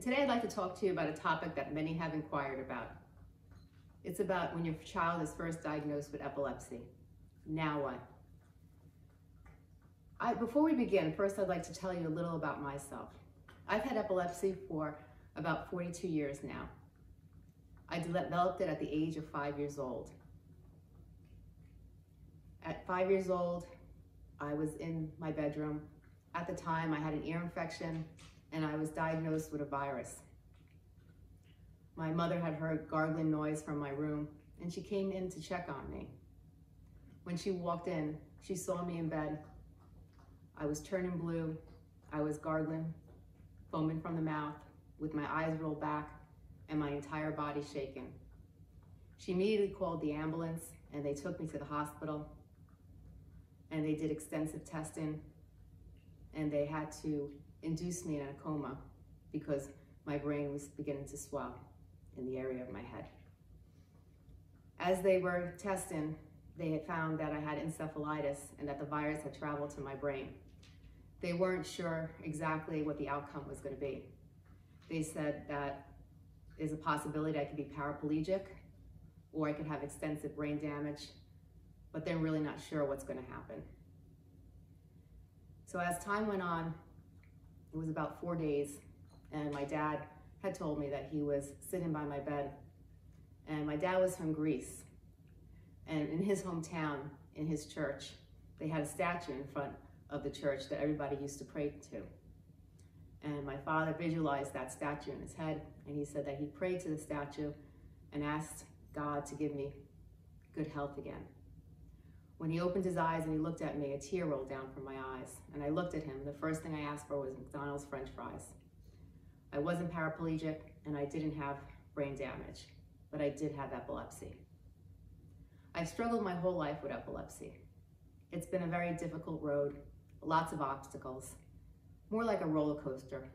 And today I'd like to talk to you about a topic that many have inquired about. It's about when your child is first diagnosed with epilepsy. Now what? I, before we begin, first I'd like to tell you a little about myself. I've had epilepsy for about 42 years now. I developed it at the age of five years old. At five years old, I was in my bedroom. At the time, I had an ear infection and I was diagnosed with a virus. My mother had heard gargling noise from my room and she came in to check on me. When she walked in, she saw me in bed. I was turning blue. I was gargling, foaming from the mouth, with my eyes rolled back and my entire body shaking. She immediately called the ambulance and they took me to the hospital and they did extensive testing and they had to induce me in a coma because my brain was beginning to swell in the area of my head. As they were testing, they had found that I had encephalitis and that the virus had traveled to my brain. They weren't sure exactly what the outcome was going to be. They said that there's a possibility I could be paraplegic or I could have extensive brain damage, but they're really not sure what's going to happen. So as time went on, it was about four days, and my dad had told me that he was sitting by my bed. And my dad was from Greece. And in his hometown, in his church, they had a statue in front of the church that everybody used to pray to. And my father visualized that statue in his head, and he said that he prayed to the statue and asked God to give me good health again. When he opened his eyes and he looked at me, a tear rolled down from my eyes. And I looked at him. The first thing I asked for was McDonald's french fries. I wasn't paraplegic and I didn't have brain damage, but I did have epilepsy. I've struggled my whole life with epilepsy. It's been a very difficult road, lots of obstacles, more like a roller coaster,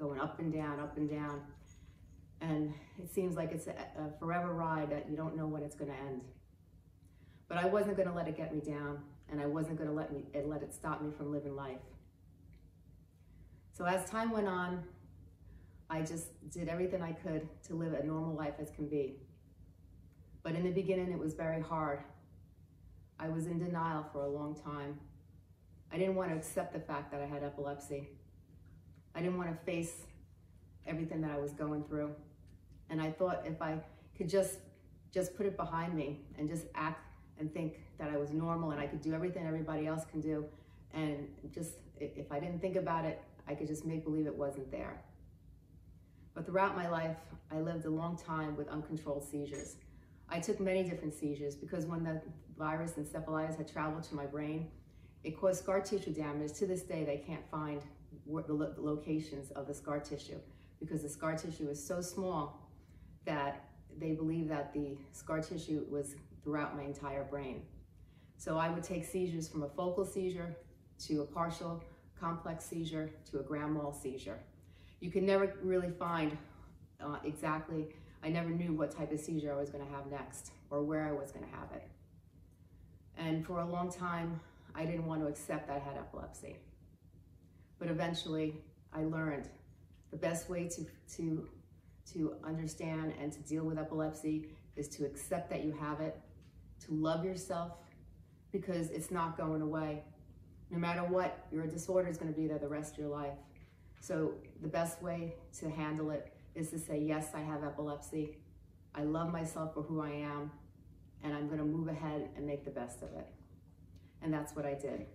going up and down, up and down. And it seems like it's a, a forever ride that you don't know when it's going to end. But I wasn't going to let it get me down, and I wasn't going to let me let it stop me from living life. So as time went on, I just did everything I could to live a normal life as can be. But in the beginning, it was very hard. I was in denial for a long time. I didn't want to accept the fact that I had epilepsy. I didn't want to face everything that I was going through. And I thought if I could just just put it behind me and just act and think that I was normal and I could do everything everybody else can do and just if I didn't think about it, I could just make believe it wasn't there. But throughout my life, I lived a long time with uncontrolled seizures. I took many different seizures because when the virus encephalitis had traveled to my brain, it caused scar tissue damage. To this day, they can't find the, locations of the scar tissue because the scar tissue is so small that they believe that the scar tissue was throughout my entire brain. So I would take seizures from a focal seizure to a partial complex seizure to a grand mal seizure. You can never really find uh, exactly, I never knew what type of seizure I was gonna have next or where I was gonna have it. And for a long time, I didn't want to accept that I had epilepsy. But eventually I learned the best way to, to, to understand and to deal with epilepsy is to accept that you have it, to love yourself, because it's not going away. No matter what, your disorder is going to be there the rest of your life. So the best way to handle it is to say, yes, I have epilepsy. I love myself for who I am, and I'm going to move ahead and make the best of it. And that's what I did.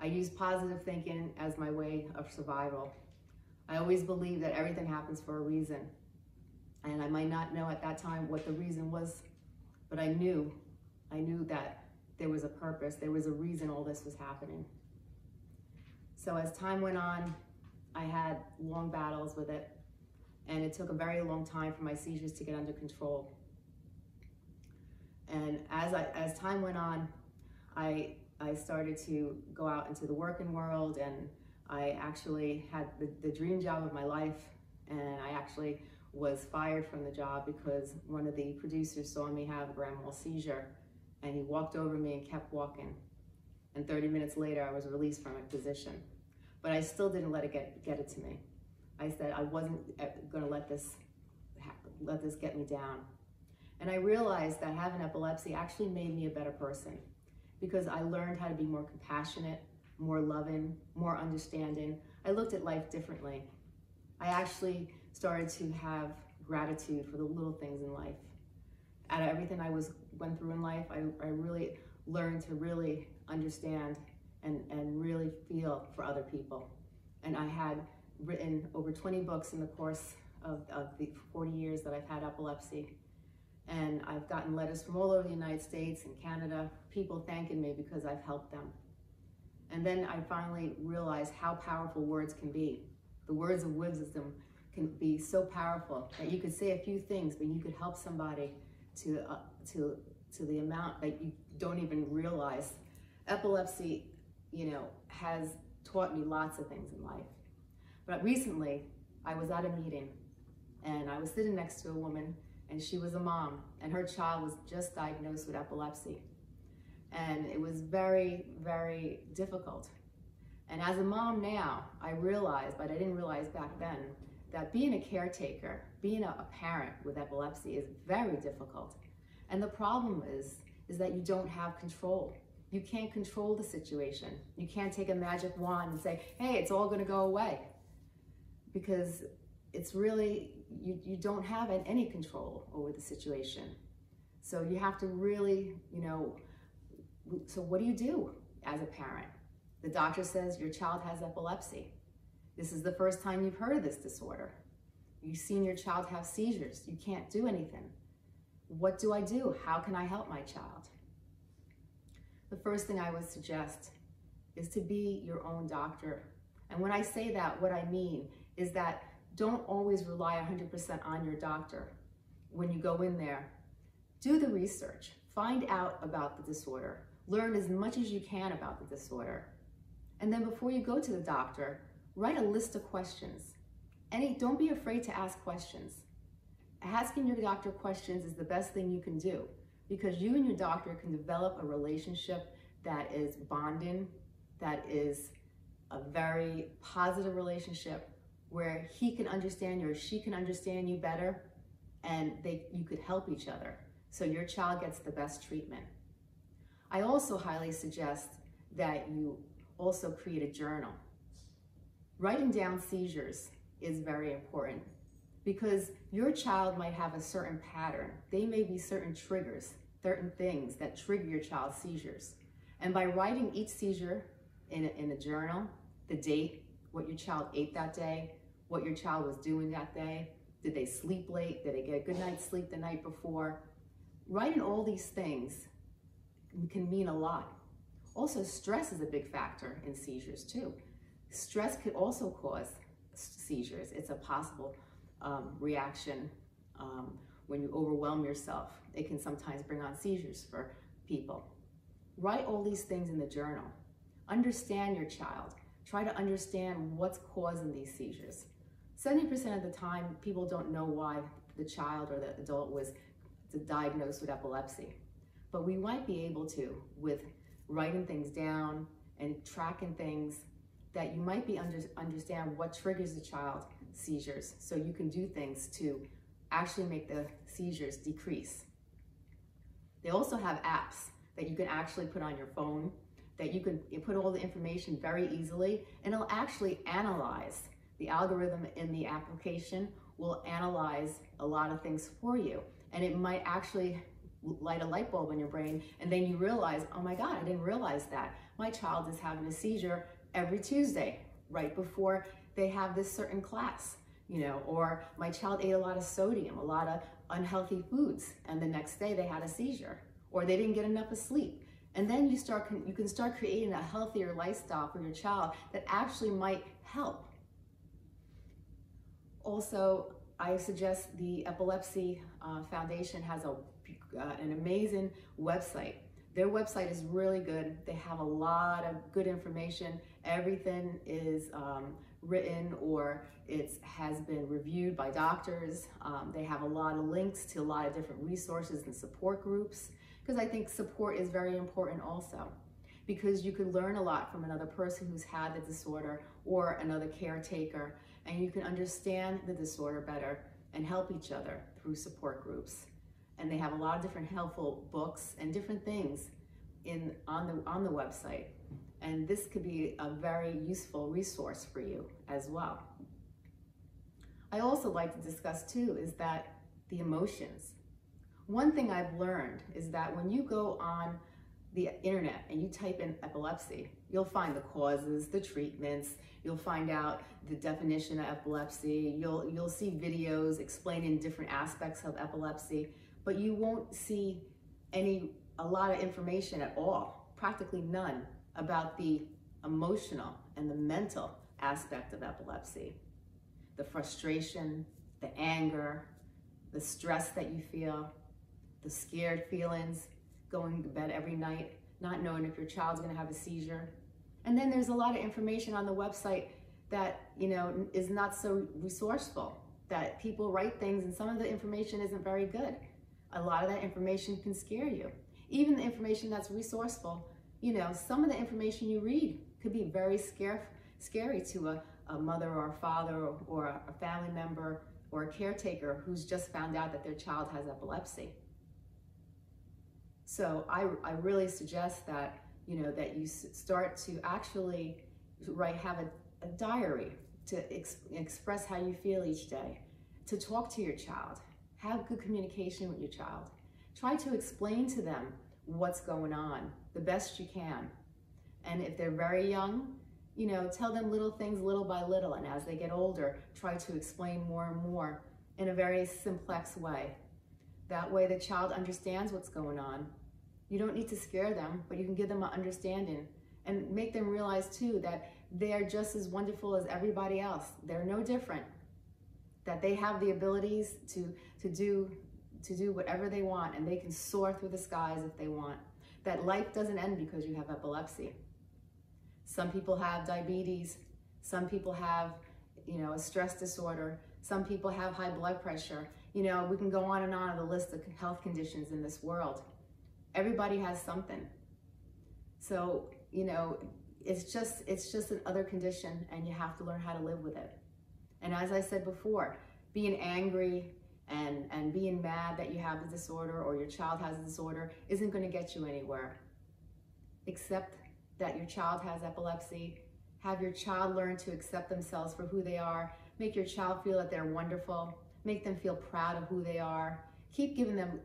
I used positive thinking as my way of survival. I always believe that everything happens for a reason. And I might not know at that time what the reason was, but I knew, I knew that there was a purpose, there was a reason all this was happening. So as time went on, I had long battles with it, and it took a very long time for my seizures to get under control. And as, I, as time went on, I, I started to go out into the working world and I actually had the, the dream job of my life and I actually was fired from the job because one of the producers saw me have a grand mal seizure and he walked over me and kept walking. And 30 minutes later, I was released from my position. But I still didn't let it get, get it to me. I said I wasn't uh, going to let this let this get me down. And I realized that having epilepsy actually made me a better person because I learned how to be more compassionate, more loving, more understanding. I looked at life differently. I actually started to have gratitude for the little things in life. Out of everything I was went through in life, I, I really learned to really understand and, and really feel for other people. And I had written over 20 books in the course of, of the 40 years that I've had epilepsy. And I've gotten letters from all over the United States and Canada, people thanking me because I've helped them. And then I finally realized how powerful words can be. The words of wisdom can be so powerful that you could say a few things, but you could help somebody to, uh, to, to the amount that you don't even realize. Epilepsy, you know, has taught me lots of things in life. But recently, I was at a meeting and I was sitting next to a woman and she was a mom and her child was just diagnosed with epilepsy. And it was very, very difficult. And as a mom now, I realize, but I didn't realize back then, that being a caretaker, being a, parent with epilepsy is very difficult. And the problem is, is that you don't have control. You can't control the situation. You can't take a magic wand and say, hey, it's all gonna go away. Because it's really, you, you don't have any control over the situation. So you have to really, you know, so what do you do as a parent? The doctor says your child has epilepsy. This is the first time you've heard of this disorder. You've seen your child have seizures. You can't do anything. What do I do? How can I help my child? The first thing I would suggest is to be your own doctor. And when I say that, what I mean is that don't always rely 100% on your doctor when you go in there. Do the research, find out about the disorder, learn as much as you can about the disorder. And then before you go to the doctor, write a list of questions. And don't be afraid to ask questions. Asking your doctor questions is the best thing you can do because you and your doctor can develop a relationship that is bonding, that is a very positive relationship where he can understand you or she can understand you better and they you could help each other so your child gets the best treatment. I also highly suggest that you also create a journal. Writing down seizures is very important because your child might have a certain pattern. They may be certain triggers, certain things that trigger your child's seizures. And by writing each seizure in a, in a journal, the date, what your child ate that day, what your child was doing that day. Did they sleep late? Did they get a good night's sleep the night before? Writing all these things can mean a lot. Also, stress is a big factor in seizures too. Stress could also cause seizures. It's a possible um, reaction um, when you overwhelm yourself. It can sometimes bring on seizures for people. Write all these things in the journal. Understand your child. Try to understand what's causing these seizures. 70% of the time, people don't know why the child or the adult was diagnosed with epilepsy. But we might be able to with writing things down and tracking things that you might be under, understand what triggers the child seizures so you can do things to actually make the seizures decrease. They also have apps that you can actually put on your phone that you can put all the information very easily and it'll actually analyze the algorithm in the application will analyze a lot of things for you. And it might actually light a light bulb in your brain. And then you realize, oh my God, I didn't realize that. My child is having a seizure every Tuesday, right before they have this certain class, you know, or my child ate a lot of sodium, a lot of unhealthy foods, and the next day they had a seizure, or they didn't get enough of sleep. And then you start, you can start creating a healthier lifestyle for your child that actually might help also, I suggest the Epilepsy uh, Foundation has a, uh, an amazing website. Their website is really good. They have a lot of good information. Everything is um, written or it has been reviewed by doctors. Um, they have a lot of links to a lot of different resources and support groups because I think support is very important also because you could learn a lot from another person who's had the disorder or another caretaker and you can understand the disorder better and help each other through support groups. And they have a lot of different helpful books and different things in on the on the website. And this could be a very useful resource for you as well. I also like to discuss too is that the emotions. One thing I've learned is that when you go on the internet and you type in epilepsy, you'll find the causes, the treatments, you'll find out the definition of epilepsy, you'll, you'll see videos explaining different aspects of epilepsy, but you won't see any, a lot of information at all, practically none, about the emotional and the mental aspect of epilepsy. The frustration, the anger, the stress that you feel, the scared feelings, going to bed every night, not knowing if your child's gonna have a seizure. And then there's a lot of information on the website that, you know, is not so resourceful, that people write things and some of the information isn't very good. A lot of that information can scare you. Even the information that's resourceful, you know, some of the information you read could be very scare, scary to a, a mother or a father or, or a family member or a caretaker who's just found out that their child has epilepsy. So I, I really suggest that, you know, that you start to actually write, have a, a diary to ex express how you feel each day, to talk to your child, have good communication with your child. Try to explain to them what's going on the best you can. And if they're very young, you know, tell them little things little by little. And as they get older, try to explain more and more in a very simplex way. That way the child understands what's going on. You don't need to scare them, but you can give them an understanding and make them realize too that they are just as wonderful as everybody else. They're no different. That they have the abilities to, to, do, to do whatever they want and they can soar through the skies if they want. That life doesn't end because you have epilepsy. Some people have diabetes. Some people have, you know, a stress disorder. Some people have high blood pressure. You know, we can go on and on of the list of health conditions in this world. Everybody has something. So, you know, it's just it's just another condition and you have to learn how to live with it. And as I said before, being angry and and being mad that you have the disorder or your child has a disorder isn't going to get you anywhere. Accept that your child has epilepsy. Have your child learn to accept themselves for who they are Make your child feel that they're wonderful. Make them feel proud of who they are. Keep giving them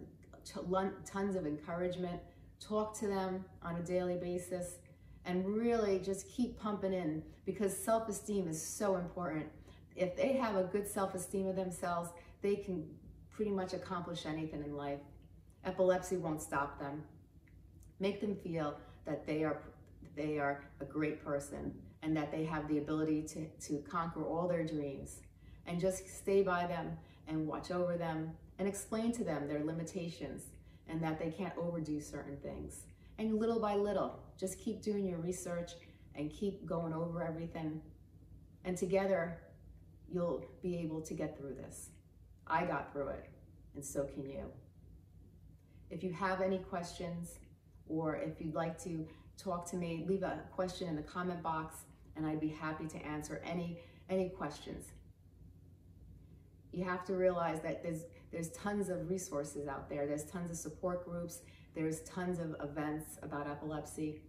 tons of encouragement. Talk to them on a daily basis and really just keep pumping in because self-esteem is so important. If they have a good self-esteem of themselves, they can pretty much accomplish anything in life. Epilepsy won't stop them. Make them feel that they are they are a great person and that they have the ability to, to conquer all their dreams and just stay by them and watch over them and explain to them their limitations and that they can't overdo certain things. And little by little, just keep doing your research and keep going over everything. And together, you'll be able to get through this. I got through it, and so can you. If you have any questions, or if you'd like to talk to me, leave a question in the comment box and I'd be happy to answer any, any questions. You have to realize that there's, there's tons of resources out there. There's tons of support groups. There's tons of events about epilepsy.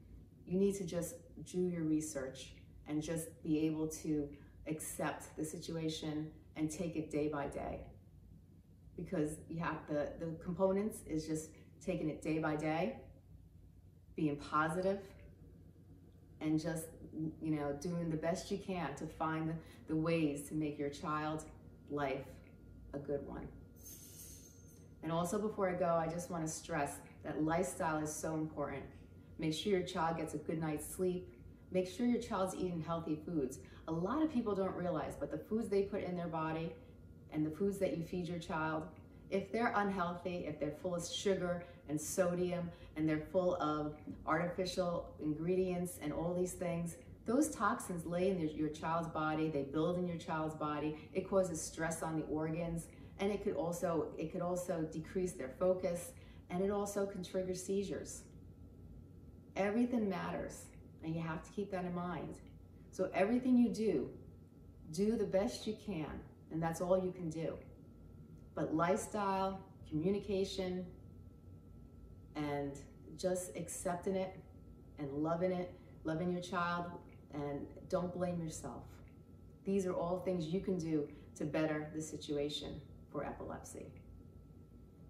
You need to just do your research and just be able to accept the situation and take it day by day. Because you have the, the components is just taking it day by day, being positive, and just you know, doing the best you can to find the ways to make your child's life a good one. And also before I go, I just want to stress that lifestyle is so important. Make sure your child gets a good night's sleep. Make sure your child's eating healthy foods. A lot of people don't realize, but the foods they put in their body and the foods that you feed your child, if they're unhealthy, if they're full of sugar and sodium and they're full of artificial ingredients and all these things, those toxins lay in your child's body, they build in your child's body, it causes stress on the organs, and it could also, it could also decrease their focus, and it also can trigger seizures. Everything matters, and you have to keep that in mind. So everything you do, do the best you can, and that's all you can do. But lifestyle, communication, and just accepting it and loving it, loving your child, and don't blame yourself. These are all things you can do to better the situation for epilepsy.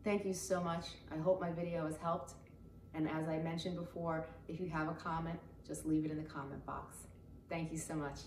Thank you so much. I hope my video has helped. And as I mentioned before, if you have a comment, just leave it in the comment box. Thank you so much.